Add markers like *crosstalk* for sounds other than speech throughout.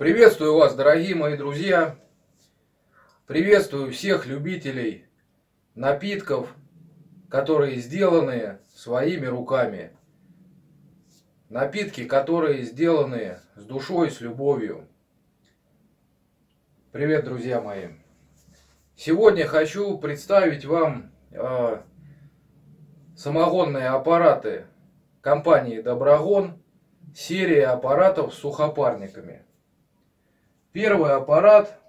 Приветствую вас, дорогие мои друзья. Приветствую всех любителей напитков, которые сделаны своими руками. Напитки, которые сделаны с душой, с любовью. Привет, друзья мои. Сегодня хочу представить вам э, самогонные аппараты компании Доброгон, серия аппаратов с сухопарниками. Первый аппарат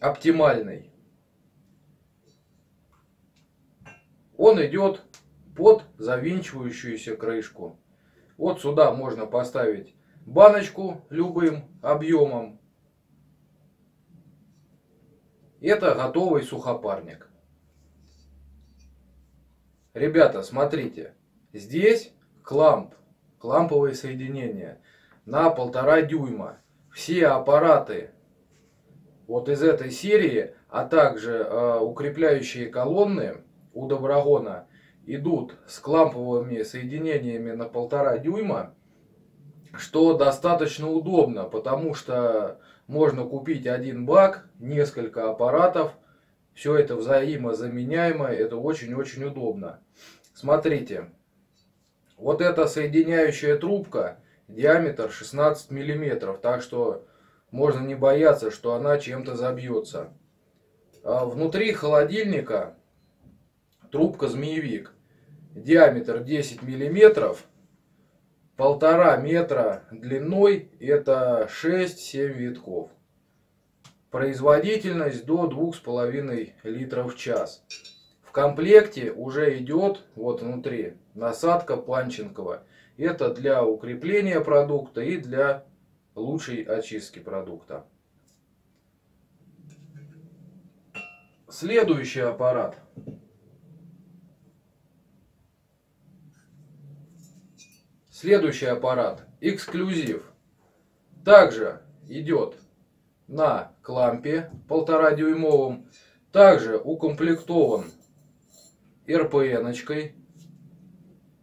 оптимальный. Он идет под завинчивающуюся крышку. Вот сюда можно поставить баночку любым объемом. Это готовый сухопарник. Ребята, смотрите. Здесь кламп, кламповые соединения на полтора дюйма. Все аппараты вот из этой серии, а также э, укрепляющие колонны у Доброгона идут с кламповыми соединениями на полтора дюйма, что достаточно удобно, потому что можно купить один бак, несколько аппаратов, все это взаимозаменяемо, это очень-очень удобно. Смотрите, вот эта соединяющая трубка, диаметр 16 миллиметров, так что можно не бояться, что она чем-то забьется. А внутри холодильника трубка змеевик, диаметр 10 миллиметров, полтора метра длиной, это 6-7 витков. Производительность до 2,5 литров в час. В комплекте уже идет вот внутри насадка Панченкова. Это для укрепления продукта и для лучшей очистки продукта. Следующий аппарат. Следующий аппарат. Эксклюзив. Также идет на клампе полтора дюймовом. Также укомплектован РПН-очкой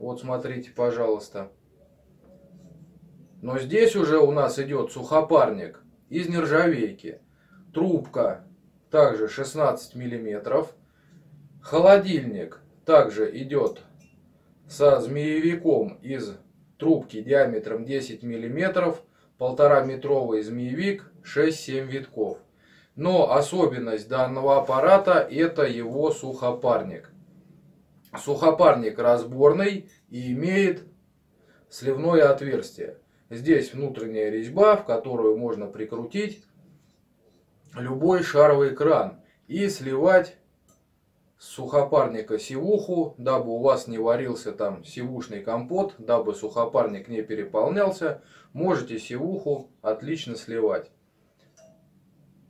вот смотрите, пожалуйста. Но здесь уже у нас идет сухопарник из нержавейки. Трубка также 16 миллиметров. Холодильник также идет со змеевиком из трубки диаметром 10 миллиметров. Полтора метровый змеевик 6-7 витков. Но особенность данного аппарата это его сухопарник. Сухопарник разборный и имеет сливное отверстие. Здесь внутренняя резьба, в которую можно прикрутить любой шаровый кран и сливать с сухопарника сивуху, дабы у вас не варился там сивушный компот, дабы сухопарник не переполнялся, можете сивуху отлично сливать.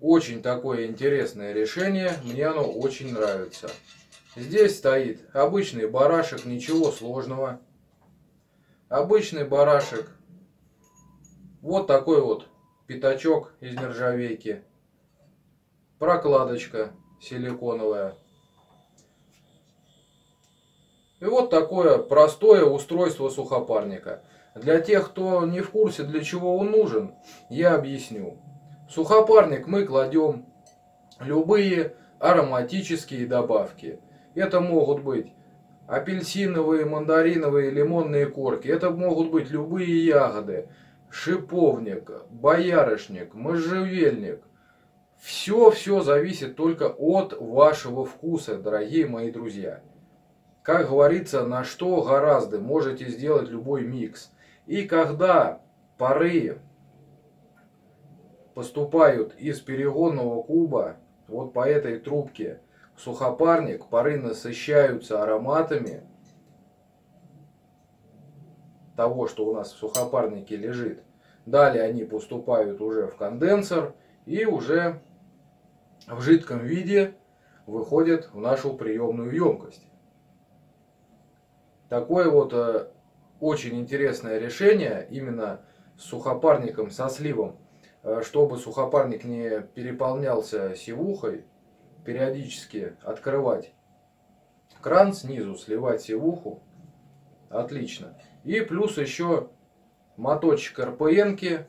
Очень такое интересное решение, мне оно очень нравится. Здесь стоит обычный барашек, ничего сложного. Обычный барашек. Вот такой вот пятачок из нержавейки. Прокладочка силиконовая. И вот такое простое устройство сухопарника. Для тех, кто не в курсе, для чего он нужен, я объясню. Сухопарник мы кладем любые ароматические добавки – это могут быть апельсиновые, мандариновые, лимонные корки. Это могут быть любые ягоды. Шиповник, боярышник, можжевельник. Все-все зависит только от вашего вкуса, дорогие мои друзья. Как говорится, на что гораздо можете сделать любой микс. И когда пары поступают из перегонного куба, вот по этой трубке, сухопарник, пары насыщаются ароматами того, что у нас в сухопарнике лежит. Далее они поступают уже в конденсер и уже в жидком виде выходят в нашу приемную емкость. Такое вот э, очень интересное решение именно с сухопарником со сливом, э, чтобы сухопарник не переполнялся сивухой, периодически открывать кран снизу, сливать севуху. Отлично. И плюс еще моточек РПНки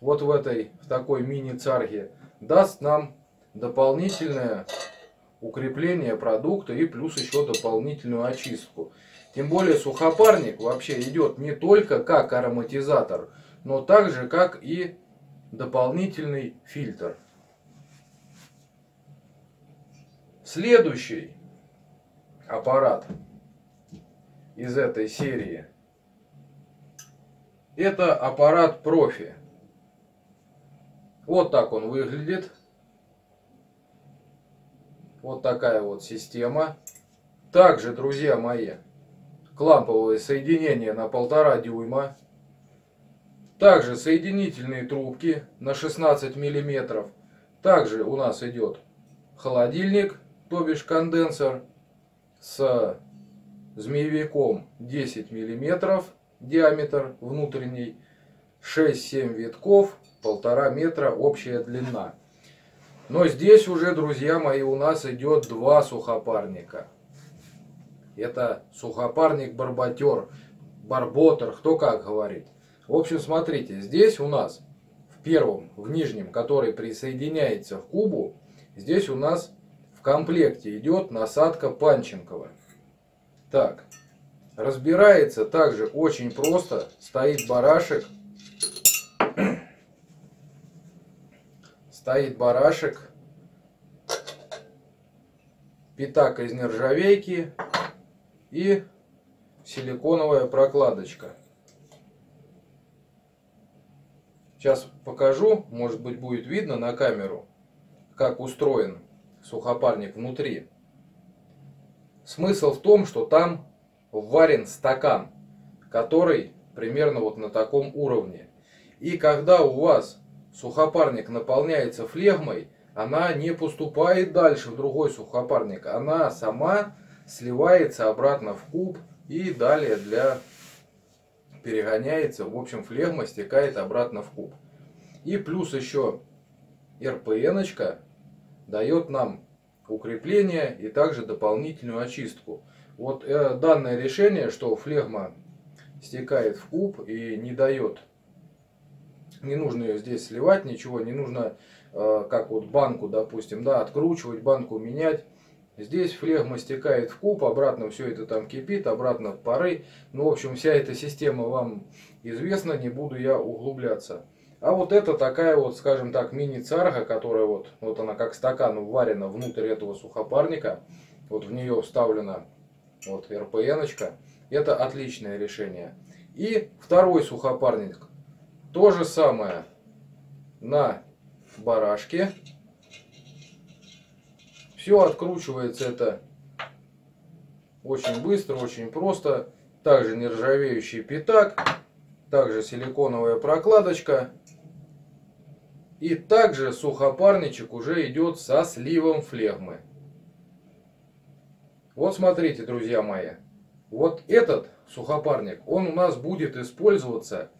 вот в этой, в такой мини-царге, даст нам дополнительное укрепление продукта и плюс еще дополнительную очистку. Тем более сухопарник вообще идет не только как ароматизатор, но также как и дополнительный фильтр. Следующий аппарат из этой серии это аппарат профи. Вот так он выглядит. Вот такая вот система. Также, друзья мои, кламповое соединение на полтора дюйма. Также соединительные трубки на 16 миллиметров. Также у нас идет холодильник, то бишь конденсор с змеевиком 10 миллиметров диаметр внутренний, 6-7 витков, полтора метра общая длина. Но здесь уже, друзья мои, у нас идет два сухопарника. Это сухопарник-барботер, барботер, кто как говорит. В общем, смотрите, здесь у нас в первом, в нижнем, который присоединяется к кубу, здесь у нас в комплекте идет насадка Панченкова. Так, разбирается также очень просто. Стоит барашек. *clears throat* Стоит барашек. Пятак из нержавейки и силиконовая прокладочка. Сейчас покажу, может быть будет видно на камеру, как устроен сухопарник внутри. Смысл в том, что там варен стакан, который примерно вот на таком уровне. И когда у вас сухопарник наполняется флегмой, она не поступает дальше в другой сухопарник. Она сама сливается обратно в куб и далее для перегоняется. В общем, флегма стекает обратно в куб. И плюс еще РПН дает нам укрепление и также дополнительную очистку. Вот э, данное решение, что флегма стекает в куб и не дает, не нужно ее здесь сливать, ничего, не нужно, э, как вот банку, допустим, да, откручивать, банку менять. Здесь флегма стекает в куб, обратно все это там кипит, обратно в пары. Ну, в общем, вся эта система вам известна, не буду я углубляться. А вот это такая вот, скажем так, мини-царга, которая вот, вот она как стакан варена внутрь этого сухопарника. Вот в нее вставлена вот РПН. -очка. Это отличное решение. И второй сухопарник. То же самое на барашке. Все откручивается это очень быстро, очень просто. Также нержавеющий пятак. Также силиконовая прокладочка. И также сухопарничек уже идет со сливом флегмы. Вот смотрите, друзья мои. Вот этот сухопарник, он у нас будет использоваться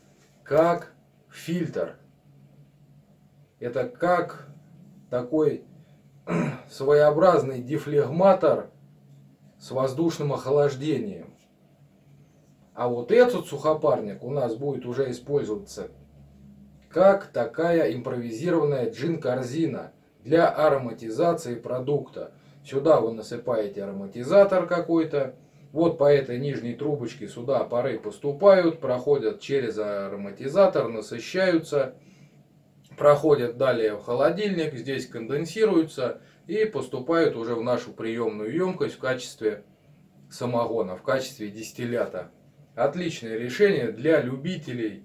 как фильтр. Это как такой *clears throat* своеобразный дефлегматор с воздушным охлаждением. А вот этот сухопарник у нас будет уже использоваться как такая импровизированная джин-корзина для ароматизации продукта. Сюда вы насыпаете ароматизатор какой-то. Вот по этой нижней трубочке сюда пары поступают, проходят через ароматизатор, насыщаются, проходят далее в холодильник, здесь конденсируются и поступают уже в нашу приемную емкость в качестве самогона, в качестве дистиллята. Отличное решение для любителей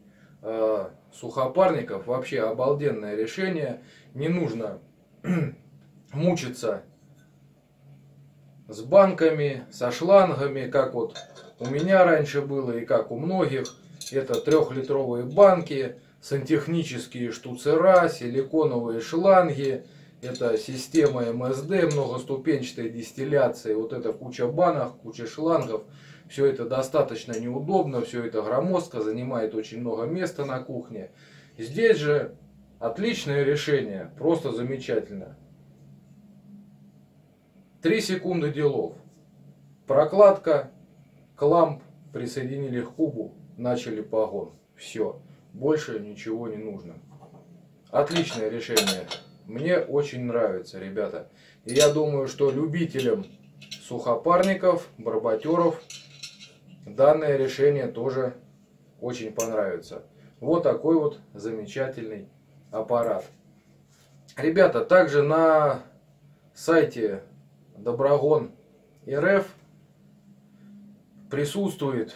сухопарников, вообще обалденное решение. Не нужно *clears throat* мучиться с банками, со шлангами, как вот у меня раньше было и как у многих. Это трехлитровые банки, сантехнические штуцера, силиконовые шланги. Это система МСД, многоступенчатой дистилляции. Вот это куча банок, куча шлангов. Все это достаточно неудобно, все это громоздко, занимает очень много места на кухне. Здесь же отличное решение, просто замечательно. Три секунды делов. Прокладка, кламп, присоединили к кубу, начали погон. Все, больше ничего не нужно. Отличное решение. Мне очень нравится, ребята. И я думаю, что любителям сухопарников, барбатеров данное решение тоже очень понравится. Вот такой вот замечательный аппарат. Ребята, также на сайте Доброгон РФ присутствует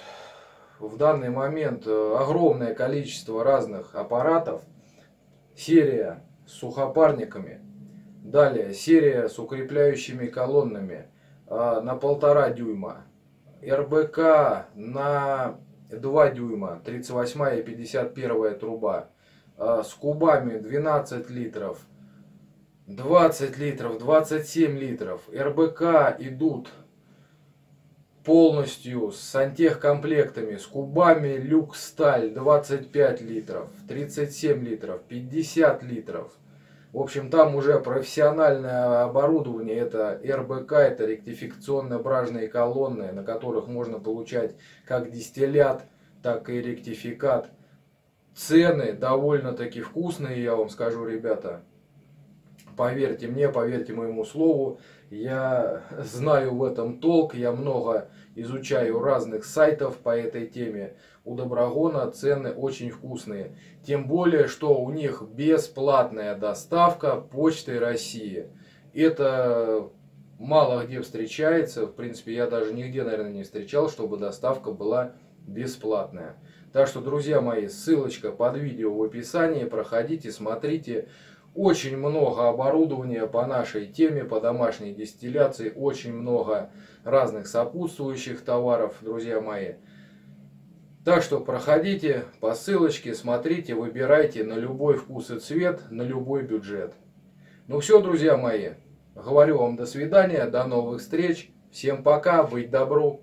в данный момент э, огромное количество разных аппаратов. Серия с сухопарниками. Далее серия с укрепляющими колоннами э, на полтора дюйма. РБК на 2 дюйма, 38 и 51 труба. Э, с кубами 12 литров, 20 литров, 27 литров. РБК идут полностью с сантехкомплектами, с кубами люкс сталь 25 литров, 37 литров, 50 литров. В общем, там уже профессиональное оборудование, это РБК, это ректификационно-бражные колонны, на которых можно получать как дистиллят, так и ректификат. Цены довольно-таки вкусные, я вам скажу, ребята. Поверьте мне, поверьте моему слову, я знаю в этом толк, я много изучаю разных сайтов по этой теме. У Доброгона цены очень вкусные. Тем более, что у них бесплатная доставка почтой России. Это мало где встречается. В принципе, я даже нигде, наверное, не встречал, чтобы доставка была бесплатная. Так что, друзья мои, ссылочка под видео в описании. Проходите, смотрите. Очень много оборудования по нашей теме, по домашней дистилляции. Очень много разных сопутствующих товаров, друзья мои. Так что проходите по ссылочке, смотрите, выбирайте на любой вкус и цвет, на любой бюджет. Ну все, друзья мои, говорю вам до свидания, до новых встреч. Всем пока, быть добру.